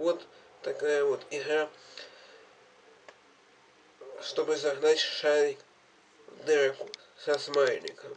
Вот такая вот игра, чтобы загнать шарик в дырку со смайликом.